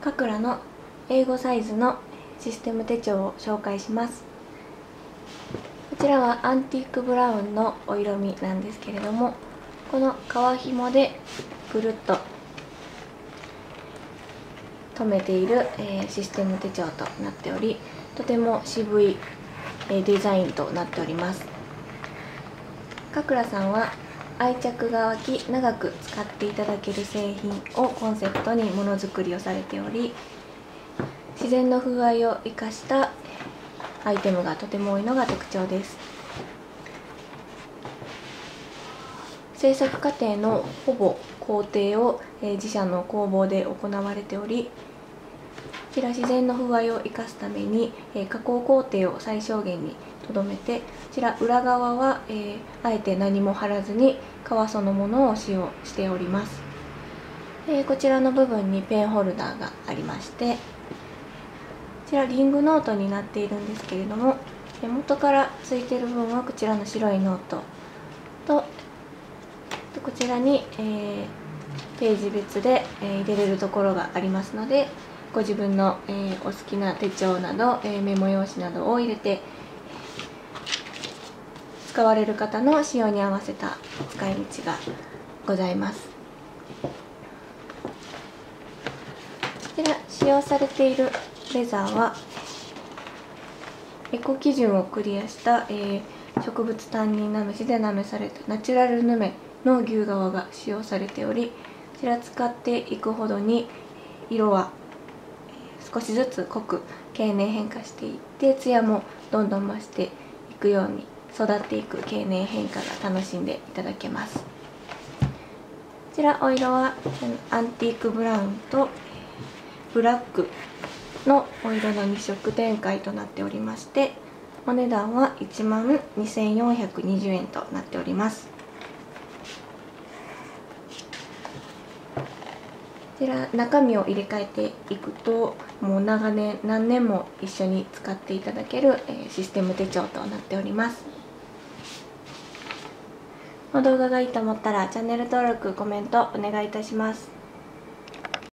カクラの英語サイズのシステム手帳を紹介します。こちらはアンティークブラウンのお色味なんですけれどもこの革紐でぐるっと留めている、え、システム手帳となっておりとても渋い、え、デザインとなっております。かくらさんは愛着が湧き長く使っていただける製品をコンセプトにものづくりをされており自然の風合いを生かしたアイテムがとても多いのが特徴です。制作過程のほぼ工程を、自社の工房で行われておりこちら自然の風合いを生かすために、加工工程を最小限にとどめてこちら裏側は、えー、あえて何も貼らずに革そのものを使用しております、え、こちらの部分にペンホルダーがありましてこちらリングノートになっているんですけれども元からついてる部分はこちらの白いノートとこちらに、えー、ページ別で、え、入れれるところがありますのでご自分の、えー、お好きな手帳など、えメモ用紙などを入れて使われる方の使用に合わせた使い道がございます。こちら使用されているレザーはエコ基準をクリアした、えー、植物担任なめしでなめされたナチュラルヌメの牛革が使用されておりこちら使っていくほどに色は少しずつ濃く経年変化していってツヤもどんどん増していくように育っていく経年変化が楽しんでいただけます。こちらお色はアンティークブラウンとブラックのお色の2色展開となっておりましてお値段は1万2420円となっております。こちら中身を入れ替えていくともう長年何年も一緒に使っていただける、えシステム手帳となっております。の動画がいいと思ったらチャンネル登録コメントお願いいたします。